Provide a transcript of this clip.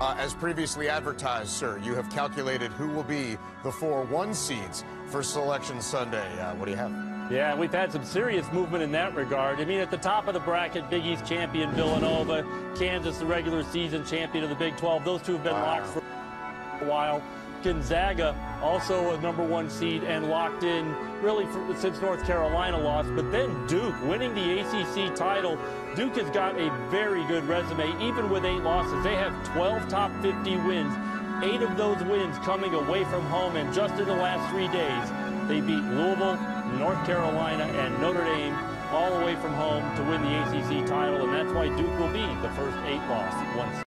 Uh, as previously advertised, sir, you have calculated who will be the four one seeds for Selection Sunday. Uh, what do you have? Yeah, we've had some serious movement in that regard. I mean, at the top of the bracket, Big East champion Villanova, Kansas, the regular season champion of the Big 12. Those two have been Wow. locked for while. Gonzaga, also a number one seed and locked in really for, since North Carolina lost. But then Duke winning the ACC title. Duke has got a very good resume, even with eight losses. They have 12 top 50 wins, eight of those wins coming away from home. And just in the last three days, they beat Louisville, North Carolina, and Notre Dame all away from home to win the ACC title. And that's why Duke will be the first eight loss once.